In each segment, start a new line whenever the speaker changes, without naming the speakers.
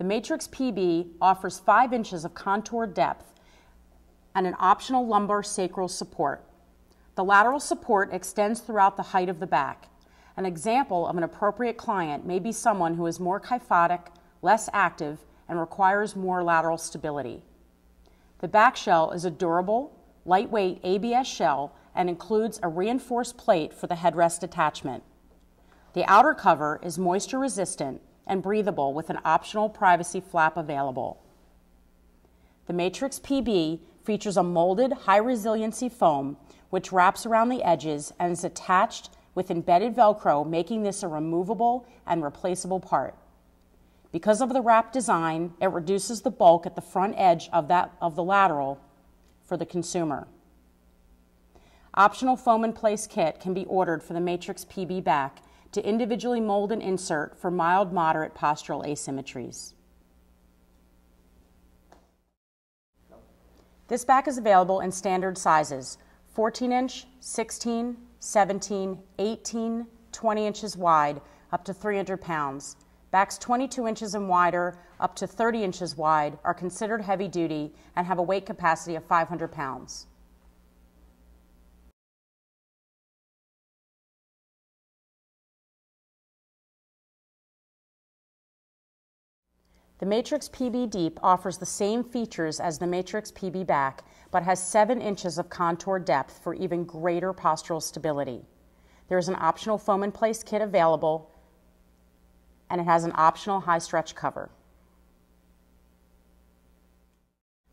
The Matrx PB offers 5 inches of contour depth and an optional lumbar sacral support. The lateral support extends throughout the height of the back. An example of an appropriate client may be someone who is more kyphotic, less active, and requires more lateral stability. The back shell is a durable, lightweight ABS shell and includes a reinforced plate for the headrest attachment. The outer cover is moisture resistant and breathable with an optional privacy flap available. The Matrx PB features a molded high resiliency foam which wraps around the edges and is attached with embedded Velcro, making this a removable and replaceable part. Because of the wrap design, it reduces the bulk at the front edge of, that, of the lateral for the consumer. Optional foam in place kit can be ordered for the Matrx PB back to individually mold and insert for mild moderate postural asymmetries. This back is available in standard sizes 14 inch, 16, 17, 18, 20 inches wide, up to 300 pounds. Backs 22 inches and wider, up to 30 inches wide, are considered heavy duty and have a weight capacity of 500 pounds. The Matrx PB Deep offers the same features as the Matrx PB Back, but has 7 inches of contour depth for even greater postural stability. There is an optional foam in place kit available, and it has an optional high stretch cover.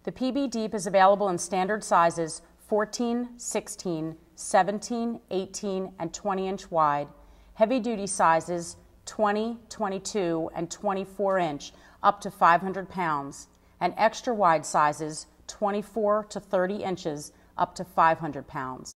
The PB Deep is available in standard sizes 14, 16, 17, 18, and 20 inch wide, heavy duty sizes 20, 22, and 24 inch up to 500 pounds, and extra wide sizes 24 to 30 inches up to 500 pounds.